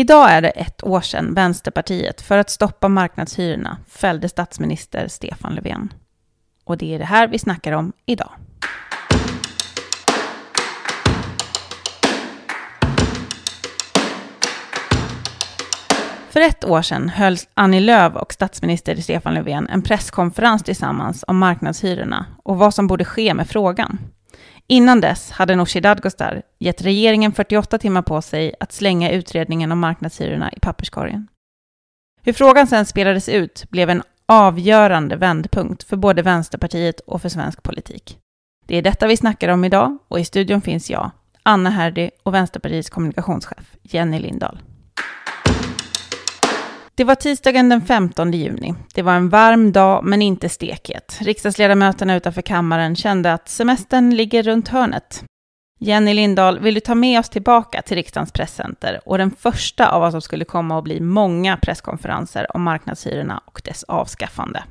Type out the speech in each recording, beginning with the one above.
Idag är det ett år sedan Vänsterpartiet för att stoppa marknadshyrorna fällde statsminister Stefan Löfven. Och det är det här vi snackar om idag. För ett år sedan höll Annie Lööf och statsminister Stefan Löfven en presskonferens tillsammans om marknadshyrorna och vad som borde ske med frågan. Innan dess hade Nooshi Dadgostar gett regeringen 48 timmar på sig att slänga utredningen om marknadshyrorna i papperskorgen. Hur frågan sen spelades ut blev en avgörande vändpunkt för både Vänsterpartiet och för svensk politik. Det är detta vi snackar om idag och i studion finns jag, Anna Herdy och Vänsterpartiets kommunikationschef Jenny Lindahl. Det var tisdagen den 15 juni. Det var en varm dag, men inte stekhet. Riksdagsledamöterna utanför kammaren kände att semestern ligger runt hörnet. Jenny Lindahl, vill du ta med oss tillbaka till riksdagens presscenter och den första av vad som skulle komma att bli många presskonferenser om marknadshyrorna och dess avskaffande?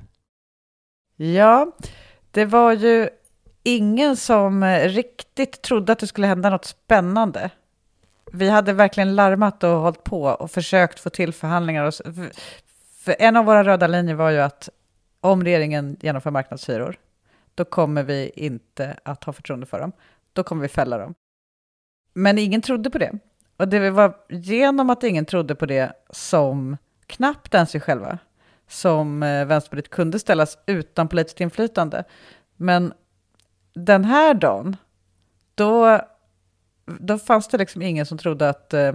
Ja, det var ju ingen som riktigt trodde att det skulle hända något spännande vi hade verkligen larmat och hållit på och försökt få till förhandlingar. Och, för en av våra röda linjer var ju att om regeringen genomför marknadshyror, då kommer vi inte att ha förtroende för dem. Då kommer vi fälla dem. Men ingen trodde på det. Och det var genom att ingen trodde på det som knappt ens vi själva, som eh, Vänsterpartiet kunde ställas utan politiskt inflytande. Men den här dagen, då då fanns det liksom ingen som trodde att eh,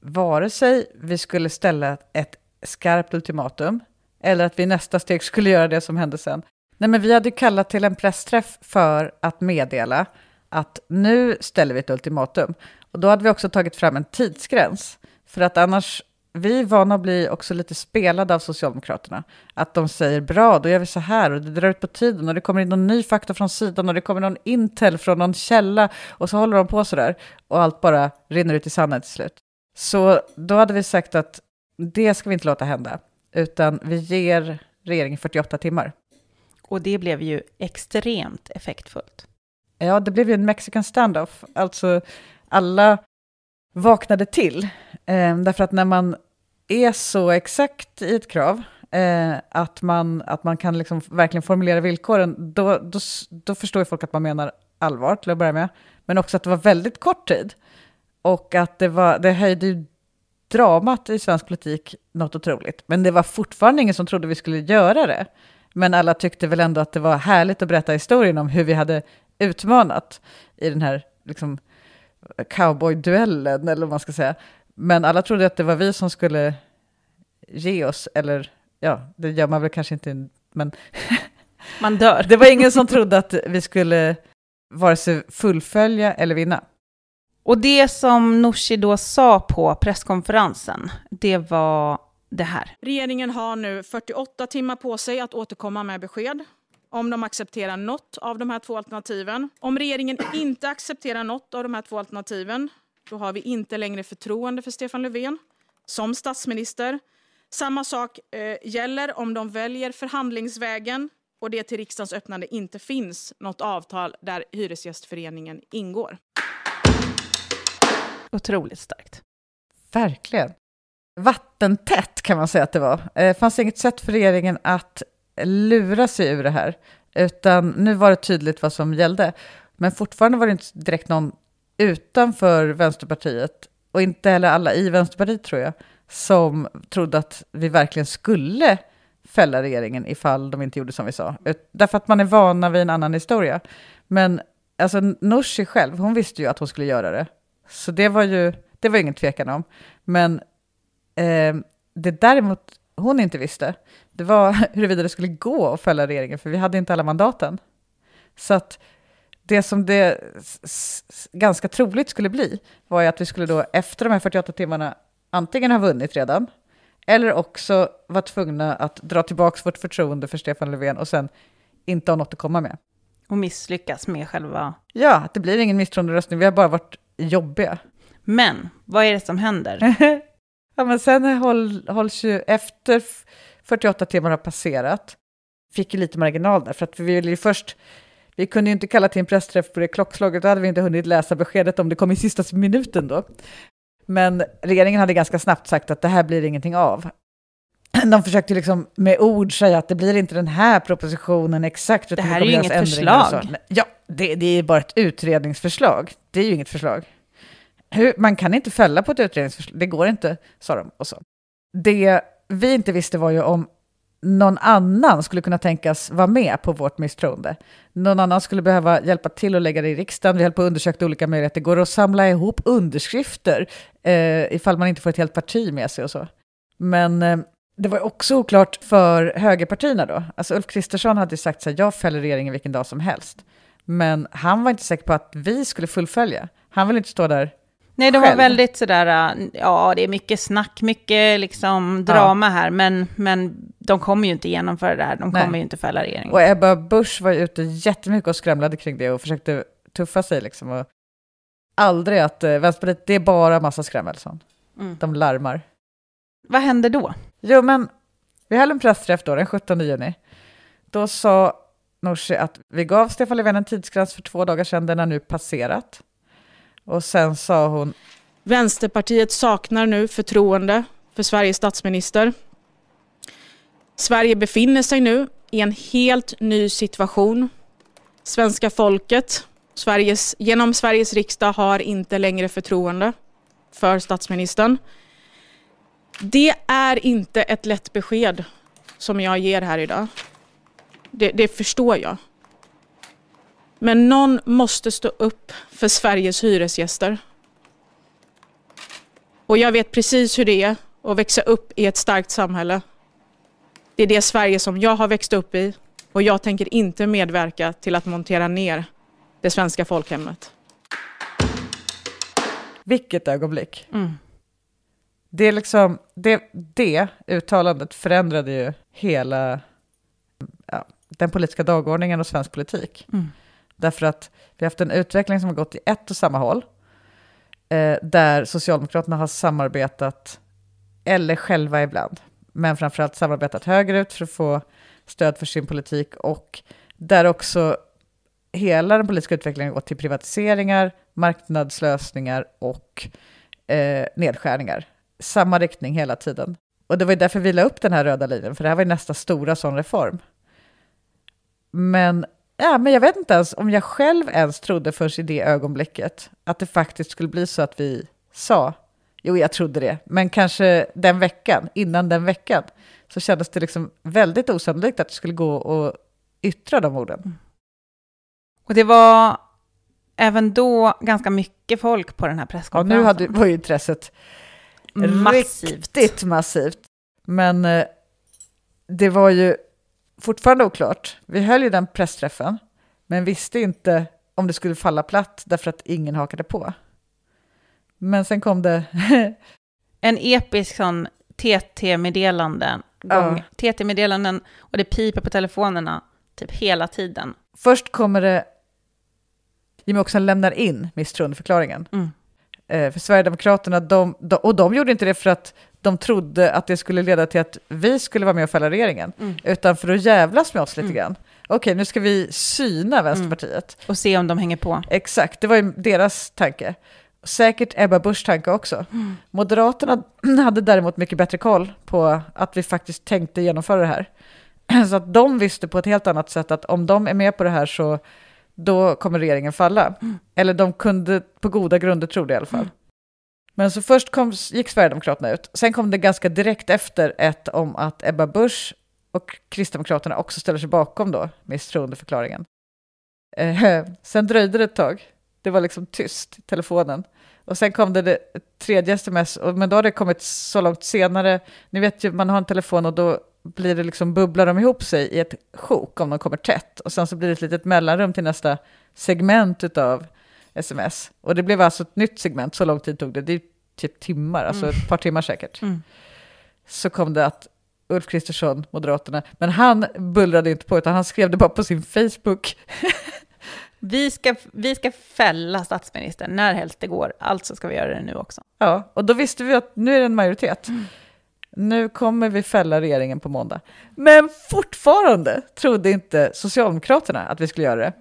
vare sig vi skulle ställa ett skarpt ultimatum eller att vi i nästa steg skulle göra det som hände sen. Nej, men vi hade kallat till en pressträff för att meddela att nu ställer vi ett ultimatum. Och då hade vi också tagit fram en tidsgräns, för att annars vi är vana att bli också lite spelade av Socialdemokraterna. Att de säger bra, då gör vi så här och det drar ut på tiden och det kommer in någon ny fakta från sidan och det kommer någon intel från någon källa och så håller de på så där och allt bara rinner ut i sanden till slut. Så då hade vi sagt att det ska vi inte låta hända, utan vi ger regeringen 48 timmar. Och det blev ju extremt effektfullt. Ja, det blev ju en mexican standoff. Alltså alla vaknade till. Eh, därför att när man är så exakt i ett krav, eh, att, man, att man kan liksom verkligen formulera villkoren, då, då, då förstår ju folk att man menar allvar till att börja med. Men också att det var väldigt kort tid. Och att det, var, det höjde ju dramat i svensk politik något otroligt. Men det var fortfarande ingen som trodde vi skulle göra det. Men alla tyckte väl ändå att det var härligt att berätta historien om hur vi hade utmanat i den här liksom, cowboy-duellen, eller vad man ska säga. Men alla trodde att det var vi som skulle ge oss, eller ja, det gör man väl kanske inte, men... man dör. det var ingen som trodde att vi skulle vare sig fullfölja eller vinna. Och det som Nooshi då sa på presskonferensen, det var det här. Regeringen har nu 48 timmar på sig att återkomma med besked om de accepterar något av de här två alternativen. Om regeringen inte accepterar något av de här två alternativen, då har vi inte längre förtroende för Stefan Löfven som statsminister. Samma sak eh, gäller om de väljer förhandlingsvägen och det till riksdagens öppnande inte finns något avtal där Hyresgästföreningen ingår. Otroligt starkt. Verkligen. Vattentätt kan man säga att det var. Det fanns inget sätt för regeringen att lura sig ur det här, utan nu var det tydligt vad som gällde. Men fortfarande var det inte direkt någon utanför Vänsterpartiet, och inte heller alla i Vänsterpartiet tror jag, som trodde att vi verkligen skulle fälla regeringen ifall de inte gjorde som vi sa. Därför att man är vana vid en annan historia. Men alltså Nooshi själv, hon visste ju att hon skulle göra det. Så det var ju, det var ingen tvekan om. Men eh, det däremot hon inte visste, det var huruvida det skulle gå att fälla regeringen, för vi hade inte alla mandaten. Så att det som det ganska troligt skulle bli var ju att vi skulle då efter de här 48 timmarna antingen ha vunnit redan, eller också vara tvungna att dra tillbaka vårt förtroende för Stefan Löfven och sen inte ha något att komma med. Och misslyckas med själva... Ja, det blir ingen misstroenderöstning, vi har bara varit jobbiga. Men, vad är det som händer? ja, men sen håll, hålls ju efter 48 timmar har passerat, fick ju lite marginal där, för att vi ville ju först vi kunde ju inte kalla till en pressträff på det klockslaget, då hade vi inte hunnit läsa beskedet om det kom i sista minuten då. Men regeringen hade ganska snabbt sagt att det här blir ingenting av. De försökte liksom med ord säga att det blir inte den här propositionen exakt. Det här är ju inget förslag. Ja, det, det är bara ett utredningsförslag. Det är ju inget förslag. Hur, man kan inte fälla på ett utredningsförslag, det går inte, sa de. Och så. Det vi inte visste var ju om någon annan skulle kunna tänkas vara med på vårt misstroende. Någon annan skulle behöva hjälpa till att lägga det i riksdagen. Vi höll på att undersöka olika möjligheter. Går Det att samla ihop underskrifter eh, ifall man inte får ett helt parti med sig och så. Men eh, det var också oklart för högerpartierna då. Alltså Ulf Kristersson hade sagt så här, jag fäller regeringen vilken dag som helst. Men han var inte säker på att vi skulle fullfölja. Han vill inte stå där Nej, de själv. var väldigt sådär, äh, ja det är mycket snack, mycket liksom drama ja. här, men, men de kommer ju inte genomföra det här, de kommer Nej. ju inte fälla regeringen. Och Ebba Busch var ute jättemycket och skramlade kring det och försökte tuffa sig liksom. Och aldrig att eh, Vänsterpartiet, det är bara massa skrämmel, mm. De larmar. Vad hände då? Jo, men vi höll en pressträff då, den 17 juni. Då sa Nooshi att vi gav Stefan Löfven en tidsgräns för två dagar sedan, den har nu passerat. Och sen sa hon... Vänsterpartiet saknar nu förtroende för Sveriges statsminister. Sverige befinner sig nu i en helt ny situation. Svenska folket Sveriges, genom Sveriges riksdag har inte längre förtroende för statsministern. Det är inte ett lätt besked som jag ger här idag. Det, det förstår jag. Men någon måste stå upp för Sveriges hyresgäster. Och jag vet precis hur det är att växa upp i ett starkt samhälle. Det är det Sverige som jag har växt upp i och jag tänker inte medverka till att montera ner det svenska folkhemmet. Vilket ögonblick. Mm. Det, är liksom, det, det uttalandet förändrade ju hela ja, den politiska dagordningen och svensk politik. Mm. Därför att vi har haft en utveckling som har gått i ett och samma håll. Eh, där Socialdemokraterna har samarbetat, eller själva ibland, men framförallt samarbetat högerut för att få stöd för sin politik. Och där också hela den politiska utvecklingen har gått till privatiseringar, marknadslösningar och eh, nedskärningar. Samma riktning hela tiden. Och det var ju därför vi la upp den här röda linjen, för det här var ju nästa stora sån reform. Men Ja, men jag vet inte ens om jag själv ens trodde först i det ögonblicket att det faktiskt skulle bli så att vi sa, jo jag trodde det, men kanske den veckan, innan den veckan, så kändes det liksom väldigt osannolikt att det skulle gå att yttra de orden. Mm. Och det var även då ganska mycket folk på den här presskonferensen. Ja, nu hade, var ju intresset massivt. riktigt massivt. Men eh, det var ju fortfarande oklart. Vi höll ju den pressträffen, men visste inte om det skulle falla platt därför att ingen hakade på. Men sen kom det... en episk sån TT-meddelanden. Ja. TT-meddelanden och det piper på telefonerna typ hela tiden. Först kommer det... Jimmie Åkesson lämnar in misstroendeförklaringen. Mm. Eh, för Sverigedemokraterna, de, de, och de gjorde inte det för att de trodde att det skulle leda till att vi skulle vara med och fälla regeringen, mm. utan för att jävlas med oss lite mm. grann. Okej, nu ska vi syna Vänsterpartiet. Mm. Och se om de hänger på. Exakt, det var ju deras tanke. Säkert Ebba Buschs tanke också. Mm. Moderaterna hade däremot mycket bättre koll på att vi faktiskt tänkte genomföra det här. Så att de visste på ett helt annat sätt att om de är med på det här så då kommer regeringen falla. Mm. Eller de kunde på goda grunder tro det i alla fall. Men så först kom, gick Sverigedemokraterna ut. Sen kom det ganska direkt efter ett om att Ebba Busch och Kristdemokraterna också ställer sig bakom då misstroendeförklaringen. Eh, sen dröjde det ett tag. Det var liksom tyst i telefonen. Och sen kom det, det tredje sms, och, men då har det kommit så långt senare. Ni vet ju, man har en telefon och då blir det liksom, bubblar de ihop sig i ett sjok om de kommer tätt. Och sen så blir det ett litet mellanrum till nästa segment av sms. Och det blev alltså ett nytt segment, så lång tid tog det. Det är typ timmar, alltså mm. ett par timmar säkert. Mm. Så kom det att Ulf Kristersson, Moderaterna, men han bullrade inte på, utan han skrev det bara på sin Facebook. vi, ska, vi ska fälla statsministern när helst det går, alltså ska vi göra det nu också. Ja, och då visste vi att nu är det en majoritet. Mm. Nu kommer vi fälla regeringen på måndag. Men fortfarande trodde inte Socialdemokraterna att vi skulle göra det.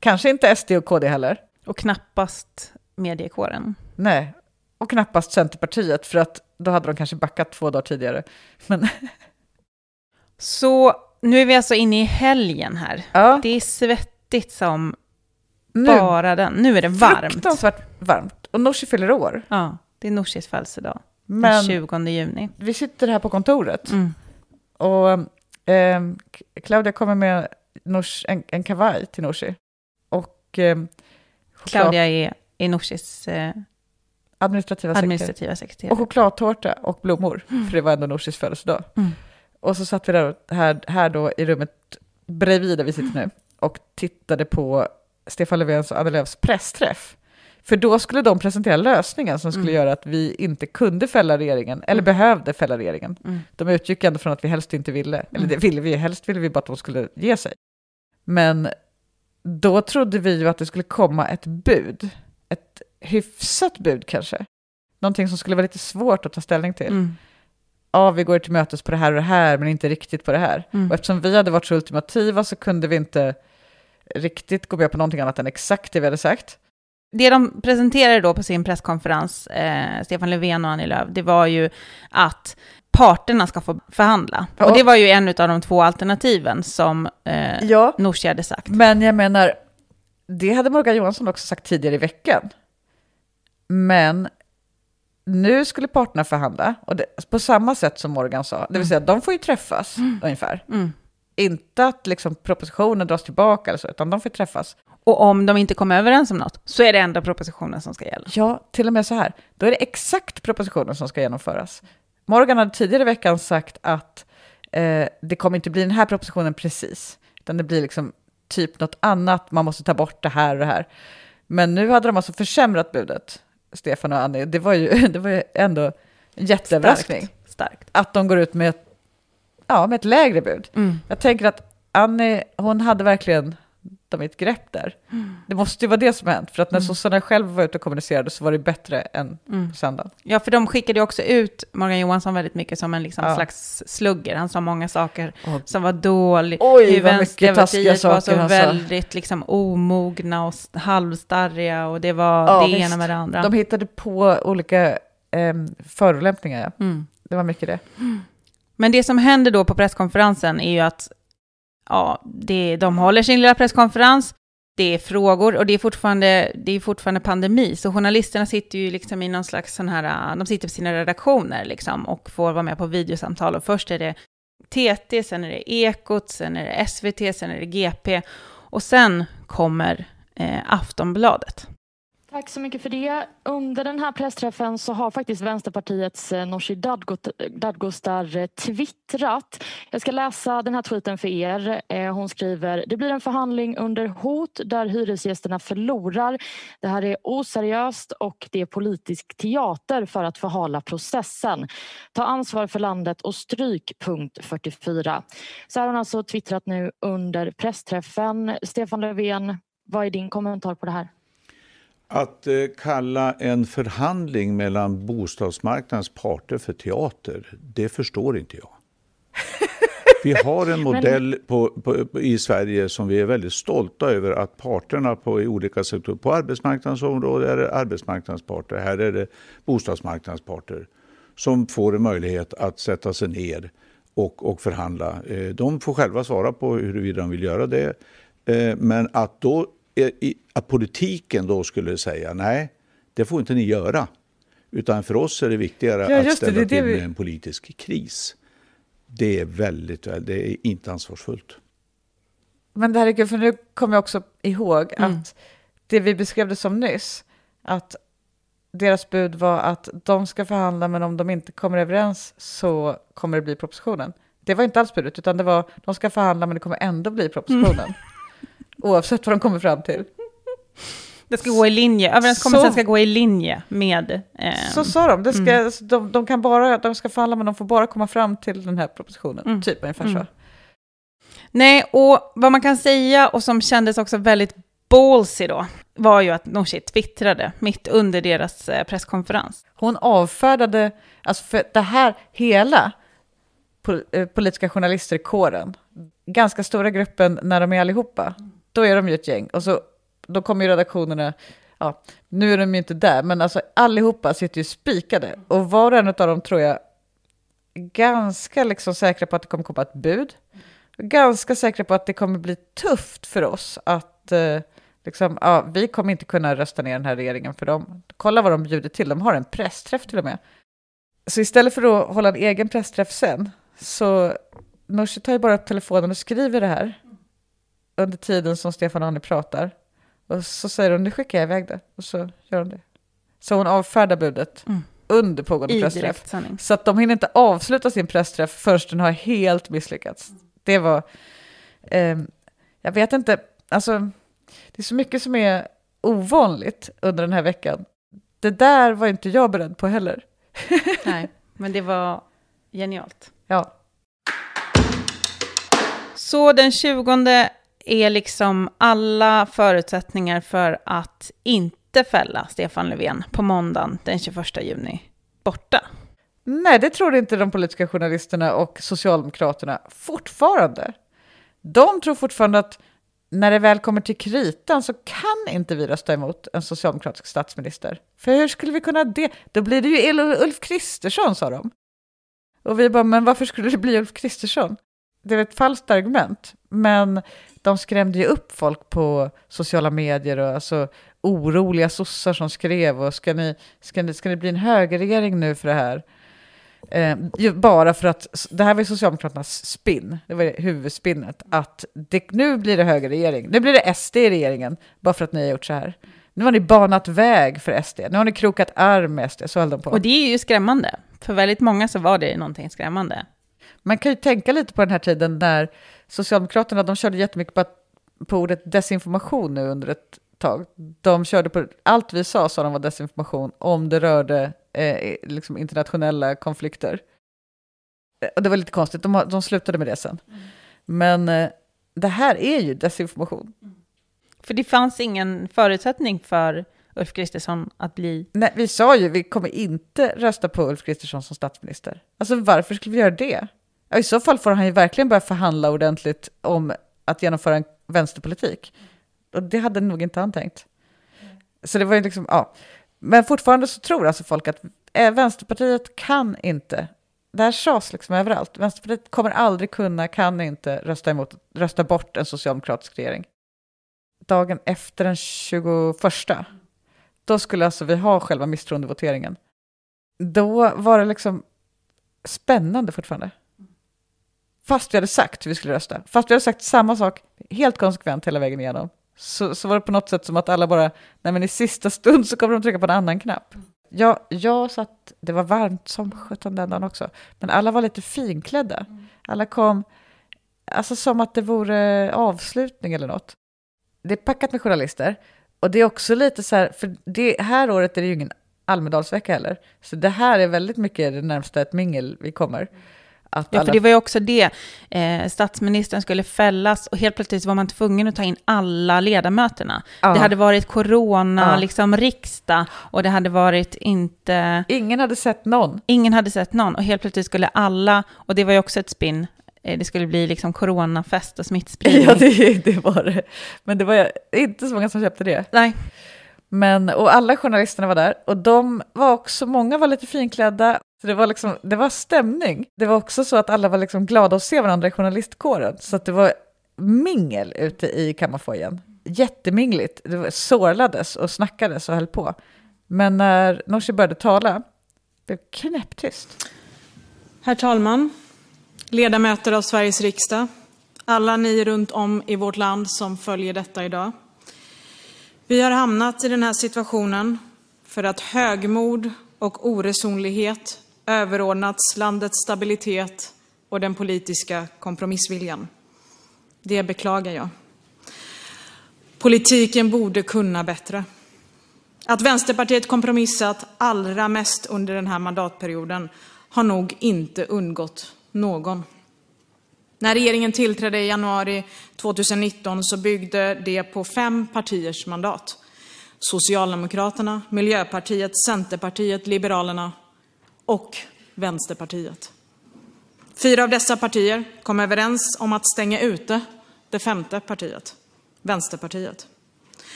Kanske inte SD och KD heller. Och knappast mediekåren. Nej, Och knappast Centerpartiet, för att då hade de kanske backat två dagar tidigare. Men Så nu är vi alltså inne i helgen här. ja, Det är svettigt som nu, bara den. Nu är det varmt. fruktansvärt varmt. Och Nooshi fyller år. Ja, det är Nooshis födelsedag. Den Men 20 juni. vi sitter här på kontoret Mm. och K- Claudia kommer med Noosh, en, en kavaj till Nooshi. Och choklad- Claudia är, är eh, administrativa administrativa sekreterare. Och chokladtårta och blommor, för det var ändå Nooshis födelsedag. Mm. Och så satt vi där här, här då i rummet bredvid där vi sitter nu och tittade på Stefan Löfvens och Annie Lööfs pressträff. För då skulle de presentera lösningen som skulle Mm. göra att vi inte kunde fälla regeringen, eller Mm. behövde fälla regeringen. Mm. De utgick ändå från att vi helst inte ville, eller Mm. det ville vi, helst ville vi bara att de skulle ge sig. Men då trodde vi ju att det skulle komma ett bud, ett hyfsat bud kanske. Någonting som skulle vara lite svårt att ta ställning till. Mm. Ja, vi går till mötes på det här och det här, men inte riktigt på det här. Mm. Och eftersom vi hade varit så ultimativa så kunde vi inte riktigt gå med på någonting annat än exakt det vi hade sagt. Det de presenterade då på sin presskonferens, eh, Stefan Löfven och Annie Lööf, det var ju att parterna ska få förhandla. Ja. Och det var ju en av de två alternativen som eh, Ja, Nooshi hade sagt. men jag menar, det hade Morgan Johansson också sagt tidigare i veckan. Men nu skulle parterna förhandla, och det, på samma sätt som Morgan sa, det vill säga de får ju träffas ungefär. Mm. Inte att liksom propositionen dras tillbaka eller så, utan de får träffas. Och om de inte kommer överens om något, så är det ändå propositionen som ska gälla. Ja, till och med så här. Då är det exakt propositionen som ska genomföras. Morgan hade tidigare i veckan sagt att eh, det kommer inte bli den här propositionen precis, utan det blir liksom typ något annat, man måste ta bort det här och det här. Men nu hade de alltså försämrat budet, Stefan och Annie. Det var ju, det var ju ändå en jätteöverraskning Starkt. Starkt. att de går ut med ja, med ett lägre bud. Mm. Jag tänker att Annie, hon hade verkligen dem i ett grepp där. Det måste ju vara det som har hänt, för att när Mm. sossarna själva var ute och kommunicerade så var det bättre än Mm. söndagen. Ja, för de skickade ju också ut Morgan Johansson väldigt mycket som en liksom Ja. slags slugger. Han sa många saker Åh, som var dåliga. Oj, Hur Vänsterpartiet var så sa. väldigt liksom omogna och halvstarriga och det var Ja, det visst. ena med det andra. De hittade på olika eh, förolämpningar, ja. Mm. Det var mycket det. Men det som händer då på presskonferensen är ju att ja, det, de håller sin lilla presskonferens, det är frågor och det är, fortfarande, det är fortfarande pandemi, så journalisterna sitter ju liksom i någon slags sån här, de sitter på sina redaktioner liksom och får vara med på videosamtal och först är det TT, sen är det Ekot, sen är det SVT, sen är det GP och sen kommer eh, Aftonbladet. Tack så mycket för det. Under den här pressträffen så har faktiskt Vänsterpartiets eh, Nooshi Dadgostar eh, twittrat. Jag ska läsa den här tweeten för er. Eh, hon skriver Det blir en förhandling under hot där hyresgästerna förlorar. Det här är oseriöst och det är politisk teater för att förhala processen. Ta ansvar för landet och stryk punkt 44. Så här har hon alltså twittrat nu under pressträffen. Stefan Löfven, vad är din kommentar på det här? Att eh, kalla en förhandling mellan bostadsmarknadens parter för teater, det förstår inte jag. Vi har en modell på, på, i Sverige som vi är väldigt stolta över att parterna på i olika sektorer, på arbetsmarknadens område är det arbetsmarknadens parter, här är det bostadsmarknadens parter som får en möjlighet att sätta sig ner och, och förhandla. Eh, De får själva svara på huruvida de vill göra det. Eh, Men att då att politiken då skulle säga nej, det får inte ni göra. Utan för oss är det viktigare Ja, att ställa det det till vi- med en politisk kris. Det är väldigt, väl- det är inte ansvarsfullt. Men det här är kul, för nu kommer jag också ihåg Mm. att det vi beskrev det som nyss, att deras bud var att de ska förhandla, men om de inte kommer överens så kommer det bli propositionen. Det var inte alls budet, utan det var de ska förhandla, men det kommer ändå bli propositionen. Mm. Oavsett vad de kommer fram till. Det ska gå i linje, överenskommelsen Så- ska gå i linje med... Eh, Så sa de, det ska, Mm. de, de, kan bara, de ska förhandla, men de får bara komma fram till den här propositionen. Mm. Typ ungefär Mm. så. Nej, och vad man kan säga och som kändes också väldigt ballsy då, var ju att Nooshi twittrade mitt under deras eh, presskonferens. Hon avfärdade, alltså för det här hela eh, politiska journalister i kåren, ganska stora gruppen när de är allihopa, då är de ju ett gäng. Och så, då kommer ju redaktionerna ja, nu är de ju inte där, men alltså allihopa sitter ju spikade. Och var och en av dem tror jag ganska liksom säkra på att det kommer komma ett bud. Ganska säkra på att det kommer bli tufft för oss att eh, liksom, ja, vi kommer inte kunna rösta ner den här regeringen för dem. Kolla vad de bjuder till, de har en pressträff till och med. Så istället för att hålla en egen pressträff sen, så Nooshi tar ju bara upp telefonen och skriver det här under tiden som Stefan och Annie pratar. Och så säger hon, nu skickar jag iväg det. Och så gör hon det. Så hon avfärdar budet mm. under pågående I pressträff. Så att de hinner inte avsluta sin pressträff förrän den har helt misslyckats. Det var, eh, jag vet inte, alltså det är så mycket som är ovanligt under den här veckan. Det där var inte jag beredd på heller. Nej, men det var genialt. Ja. Så den 20 är liksom alla förutsättningar för att inte fälla Stefan Löfven på måndagen den 21 juni borta. Nej, det tror inte de politiska journalisterna och Socialdemokraterna fortfarande. De tror fortfarande att när det väl kommer till kritan så kan inte vi rösta emot en socialdemokratisk statsminister. För hur skulle vi kunna det? Då blir det ju Ulf Kristersson, sa de. Och vi bara, men varför skulle det bli Ulf Kristersson? Det är ett falskt argument, men de skrämde ju upp folk på sociala medier och alltså oroliga sossar som skrev och ska ni, ska ni, ska ni bli en högerregering nu för det här? Eh, bara för att, det här var Socialdemokraternas spinn, det var huvudspinnet, att det, nu blir det högerregering, nu blir det SD i regeringen, bara för att ni har gjort så här. Nu har ni banat väg för SD, nu har ni krokat arm med SD, så höll de på. Och det är ju skrämmande, för väldigt många så var det någonting skrämmande. Man kan ju tänka lite på den här tiden när Socialdemokraterna, de körde jättemycket på, på ordet desinformation nu under ett tag. De körde på, allt vi sa sa de var desinformation om det rörde eh, liksom internationella konflikter. Och eh, det var lite konstigt, de, de slutade med det sen. Mm. Men eh, det här är ju desinformation. Mm. För det fanns ingen förutsättning för Ulf Kristersson att bli... Nej, vi sa ju vi kommer inte rösta på Ulf Kristersson som statsminister. Alltså varför skulle vi göra det? Ja, I så fall får han ju verkligen börja förhandla ordentligt om att genomföra en vänsterpolitik. Och det hade nog inte han tänkt. Så det var ju liksom, ja. Men fortfarande så tror alltså folk att eh, Vänsterpartiet kan inte, det här sas liksom överallt, Vänsterpartiet kommer aldrig kunna, kan inte rösta, emot, rösta bort en socialdemokratisk regering. Dagen efter den 21, då skulle alltså vi ha själva misstroendevoteringen. Då var det liksom spännande fortfarande. Fast vi hade sagt hur vi skulle rösta, fast vi hade sagt samma sak helt konsekvent hela vägen igenom, så, så var det på något sätt som att alla bara, nej men i sista stund så kommer de trycka på en annan knapp. Ja, jag satt, det var varmt som sjutton den dagen också, men alla var lite finklädda. Alla kom, alltså som att det vore avslutning eller något. Det är packat med journalister, och det är också lite så här, för det här året är det ju ingen Almedalsvecka heller, så det här är väldigt mycket det närmsta ett mingel vi kommer. Att ja, alla... för det var ju också det. Eh, statsministern skulle fällas och helt plötsligt var man tvungen att ta in alla ledamöterna. Ja. Det hade varit corona, ja. liksom riksdag och det hade varit inte... Ingen hade sett någon. Ingen hade sett någon och helt plötsligt skulle alla, och det var ju också ett spinn, eh, det skulle bli liksom coronafest och smittspridning. Ja, det, det var det. Men det var inte så många som köpte det. Nej. Men, och alla journalisterna var där och de var också, många var lite finklädda. Så det var, liksom, det var stämning. Det var också så att alla var liksom glada att se varandra i journalistkåren. Så att det var mingel ute i kammarfojen. Jättemingligt. Det var, sorlades och snackades och höll på. Men när Nooshi började tala blev det knäpptyst. Herr talman, ledamöter av Sveriges riksdag, alla ni runt om i vårt land som följer detta idag. Vi har hamnat i den här situationen för att högmod och oresonlighet överordnats landets stabilitet och den politiska kompromissviljan. Det beklagar jag. Politiken borde kunna bättre. Att Vänsterpartiet kompromissat allra mest under den här mandatperioden har nog inte undgått någon. När regeringen tillträdde i januari 2019 så byggde det på fem partiers mandat. Socialdemokraterna, Miljöpartiet, Centerpartiet, Liberalerna och Vänsterpartiet. Fyra av dessa partier kom överens om att stänga ute det femte partiet, Vänsterpartiet.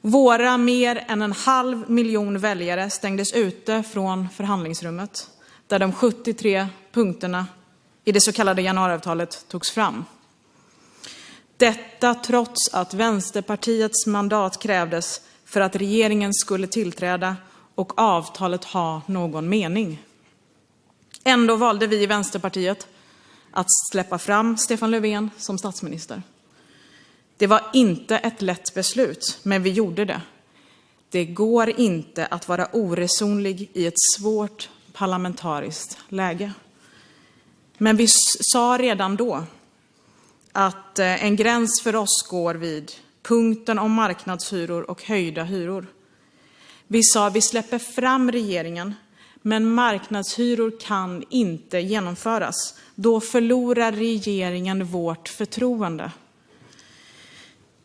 Våra mer än en halv miljon väljare stängdes ute från förhandlingsrummet där de 73 punkterna i det så kallade januariavtalet togs fram. Detta trots att Vänsterpartiets mandat krävdes för att regeringen skulle tillträda och avtalet ha någon mening. Ändå valde vi i Vänsterpartiet att släppa fram Stefan Löfven som statsminister. Det var inte ett lätt beslut, men vi gjorde det. Det går inte att vara oresonlig i ett svårt parlamentariskt läge. Men vi sa redan då att eh, en gräns för oss går vid punkten om marknadshyror och höjda hyror. Vi sa vi släpper fram regeringen, men marknadshyror kan inte genomföras. Då förlorar regeringen vårt förtroende.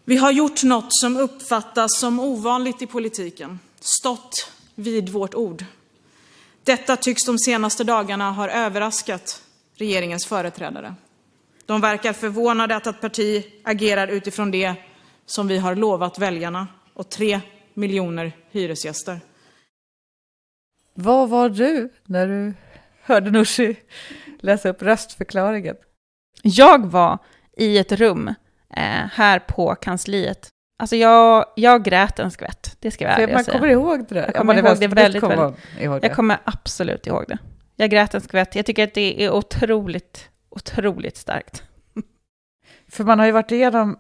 Vi har gjort något som uppfattas som ovanligt i politiken, stått vid vårt ord. Detta tycks de senaste dagarna ha överraskat regeringens företrädare. De verkar förvånade att ett parti agerar utifrån det som vi har lovat väljarna och tre miljoner hyresgäster. Vad var du när du hörde Nooshi läsa upp röstförklaringen? Jag var i ett rum eh, här på kansliet. Alltså jag, jag grät en skvätt, det ska jag ärligt säga. Man kommer ihåg det. Jag kommer ihåg det väldigt, kommer ihåg det. Jag kommer absolut ihåg det. Jag grät en skvätt. Jag tycker att det är otroligt, otroligt starkt. För man har ju varit igenom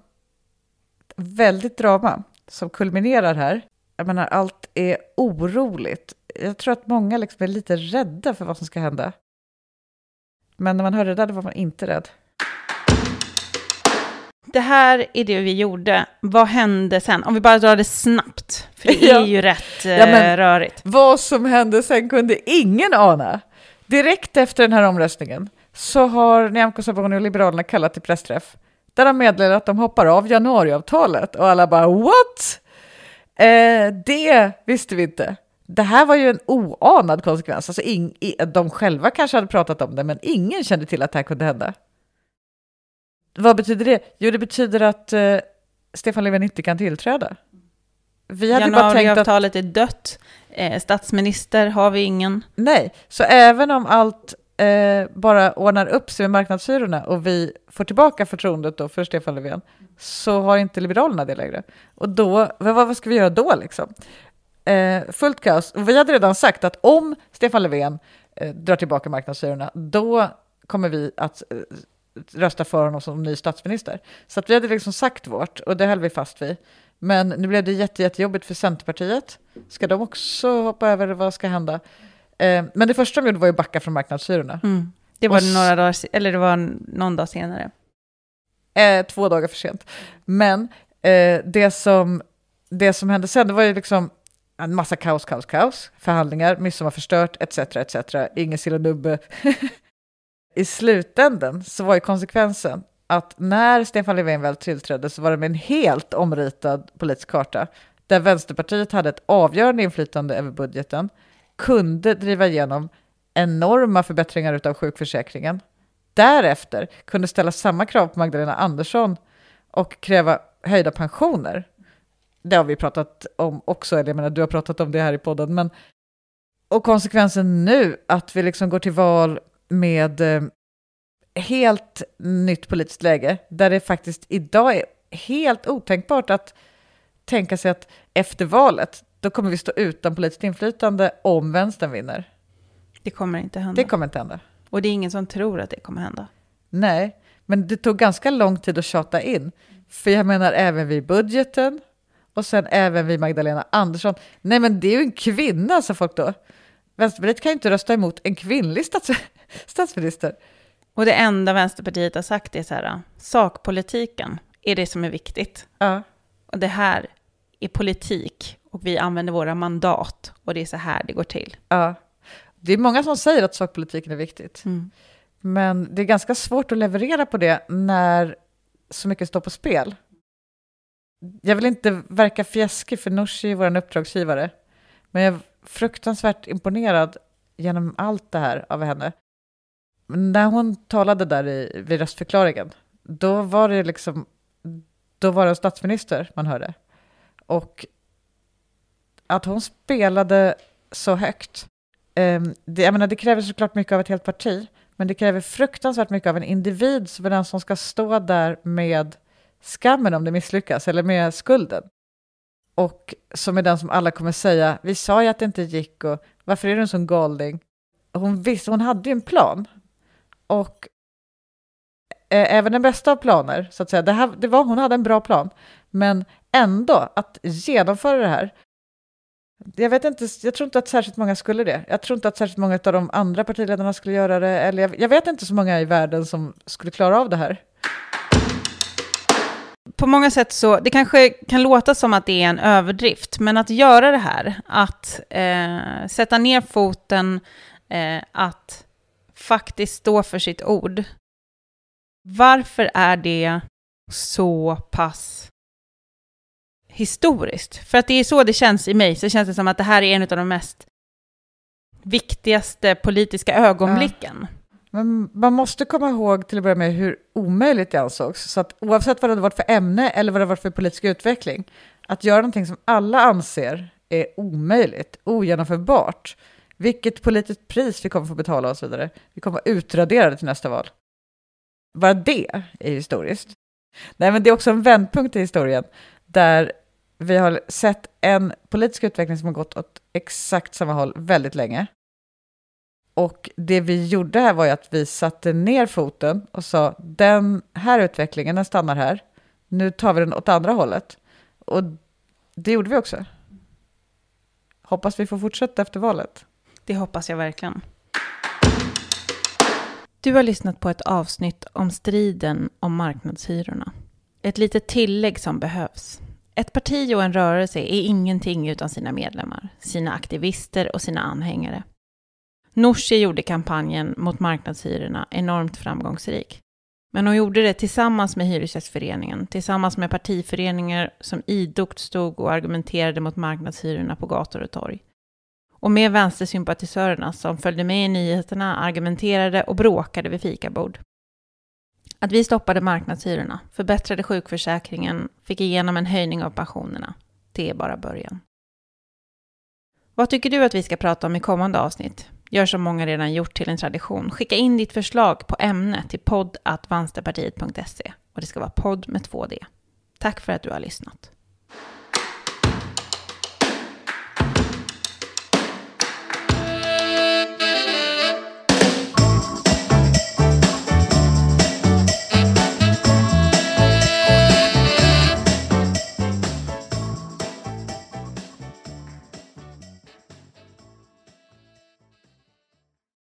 väldigt drama som kulminerar här. Jag menar, allt är oroligt. Jag tror att många liksom är lite rädda för vad som ska hända. Men när man hörde det där var man inte rädd. Det här är det vi gjorde. Vad hände sen? Om vi bara drar det snabbt, för det är Ja. ju rätt eh, Ja, men- rörigt. Vad som hände sen kunde ingen ana. Direkt efter den här omröstningen så har Nyamko Sabuni och Liberalerna kallat till pressträff där de meddelar att de hoppar av januariavtalet och alla bara what? Eh, det visste vi inte. Det här var ju en oanad konsekvens. Alltså in, i, de själva kanske hade pratat om det, men ingen kände till att det här kunde hända. Vad betyder det? Jo, det betyder att eh, Stefan Löfven inte kan tillträda. Vi hade ju bara tänkt att Januariavtalet är dött. Eh, statsminister har vi ingen. Nej, så även om allt eh, bara ordnar upp sig med marknadshyrorna och vi får tillbaka förtroendet då för Stefan Löfven så har inte Liberalerna det längre. Och då, vad, vad ska vi göra då liksom? Eh, fullt kaos. Och vi hade redan sagt att om Stefan Löfven eh, drar tillbaka marknadshyrorna, då kommer vi att eh, rösta för honom som ny statsminister. Så att vi hade liksom sagt vårt och det höll vi fast vid. Men nu blev det jätte, jättejobbigt för Centerpartiet. Ska de också hoppa över? Vad ska hända? Eh, men det första de gjorde var ju att backa från marknadshyrorna. Mm. Det var några dagar, eller det var någon dag senare. Eh, två dagar för sent. Men eh, det, som, det som hände sen, det var ju liksom en massa kaos, kaos, kaos. Förhandlingar, midsommar förstört, etc, etc. Ingen sill och nubbe. I slutändan så var ju konsekvensen att när Stefan Löfven väl tillträdde så var det med en helt omritad politisk karta där Vänsterpartiet hade ett avgörande inflytande över budgeten, kunde driva igenom enorma förbättringar av sjukförsäkringen, därefter kunde ställa samma krav på Magdalena Andersson och kräva höjda pensioner. Det har vi pratat om också, eller jag menar du har pratat om det här i podden, men och konsekvensen nu att vi liksom går till val med eh, helt nytt politiskt läge där det faktiskt idag är helt otänkbart att tänka sig att efter valet då kommer vi stå utan politiskt inflytande om vänstern vinner. Det kommer inte hända. Det kommer inte hända. Och det är ingen som tror att det kommer hända. Nej, men det tog ganska lång tid att tjata in. För jag menar även vid budgeten och sen även vid Magdalena Andersson. Nej, men det är ju en kvinna, sa folk då. Vänsterpartiet kan ju inte rösta emot en kvinnlig stats statsminister. Och det enda Vänsterpartiet har sagt är så här, sakpolitiken är det som är viktigt. Ja, Och det här är politik och vi använder våra mandat och det är så här det går till. ja. Det är många som säger att sakpolitiken är viktigt. Mm. Men det är ganska svårt att leverera på det när så mycket står på spel. Jag vill inte verka fjäskig för Nooshi, vår uppdragsgivare, men jag är fruktansvärt imponerad genom allt det här av henne. När hon talade där i, vid röstförklaringen, då var det liksom, då var det en statsminister man hörde. Och att hon spelade så högt. eh, det, jag menar, det kräver såklart mycket av ett helt parti, men det kräver fruktansvärt mycket av en individ som är den som ska stå där med skammen om det misslyckas, eller med skulden. Och som är den som alla kommer säga, vi sa ju att det inte gick och varför är du en sån galning? Hon visste, hon hade ju en plan. Och eh, även den bästa av planer, så att säga, det, här, det var, hon hade en bra plan, men ändå att genomföra det här, jag, vet inte, jag tror inte att särskilt många skulle det. Jag tror inte att särskilt många av de andra partiledarna skulle göra det. Eller jag, jag vet inte så många i världen som skulle klara av det här. På många sätt så, det kanske kan låta som att det är en överdrift, men att göra det här, att eh, sätta ner foten, eh, att faktiskt stå för sitt ord. Varför är det så pass historiskt. För att det är så det känns i mig, så känns det som att det här är en av de mest viktigaste politiska ögonblicken. Ja. Men man måste komma ihåg till att börja med hur omöjligt det ansågs. Så att oavsett vad det varit för ämne eller vad det varit för politisk utveckling, att göra någonting som alla anser är omöjligt, ogenomförbart, vilket politiskt pris vi kommer få betala och så vidare. Vi kommer vara utraderade till nästa val. Bara det är historiskt. Nej, men det är också en vändpunkt i historien där vi har sett en politisk utveckling som har gått åt exakt samma håll väldigt länge. Och det vi gjorde här var ju att vi satte ner foten och sa den här utvecklingen, den stannar här. Nu tar vi den åt andra hållet. Och det gjorde vi också. Hoppas vi får fortsätta efter valet. Det hoppas jag verkligen. Du har lyssnat på ett avsnitt om striden om marknadshyrorna. Ett litet tillägg som behövs. Ett parti och en rörelse är ingenting utan sina medlemmar, sina aktivister och sina anhängare. Nooshi gjorde kampanjen mot marknadshyrorna enormt framgångsrik. Men hon gjorde det tillsammans med Hyresgästföreningen, tillsammans med partiföreningar som idogt stod och argumenterade mot marknadshyrorna på gator och torg. Och med vänstersympatisörerna som följde med i nyheterna, argumenterade och bråkade vid fikabord. Att vi stoppade marknadshyrorna, förbättrade sjukförsäkringen, fick igenom en höjning av pensionerna. Det är bara början. Vad tycker du att vi ska prata om i kommande avsnitt? Gör som många redan gjort till en tradition. Skicka in ditt förslag på ämne till podd.vansterpartiet.se och det ska vara podd med två D. Tack för att du har lyssnat.